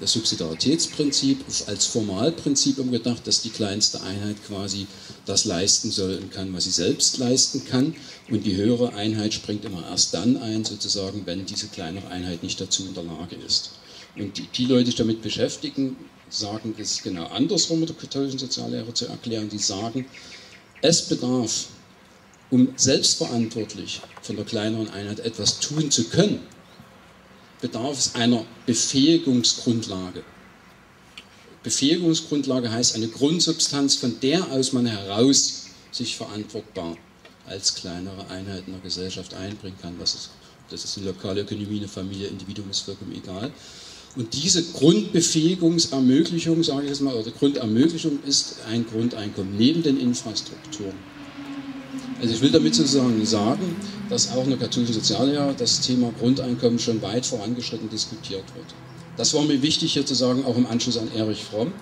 Das Subsidiaritätsprinzip ist als Formalprinzip umgedacht, dass die kleinste Einheit quasi das leisten soll und kann, was sie selbst leisten kann. Und die höhere Einheit springt immer erst dann ein, sozusagen, wenn diese kleinere Einheit nicht dazu in der Lage ist. Und die, die Leute, die sich damit beschäftigen, sagen es genau andersrum mit der katholischen Soziallehre zu erklären. Die sagen, es bedarf, um selbstverantwortlich von der kleineren Einheit etwas tun zu können, bedarf es einer Befähigungsgrundlage. Befähigungsgrundlage heißt eine Grundsubstanz, von der aus man heraus sich verantwortbar als kleinere Einheit in der Gesellschaft einbringen kann. Was ist, das ist eine lokale Ökonomie, eine Familie, Individuum ist vollkommen egal. Und diese Grundbefähigungsermöglichung, sage ich jetzt mal, oder Grundermöglichung ist ein Grundeinkommen neben den Infrastrukturen. Also ich will damit sozusagen sagen, dass auch in der katholischen Soziallehre das Thema Grundeinkommen schon weit vorangeschritten diskutiert wird. Das war mir wichtig hier zu sagen, auch im Anschluss an Erich Fromm.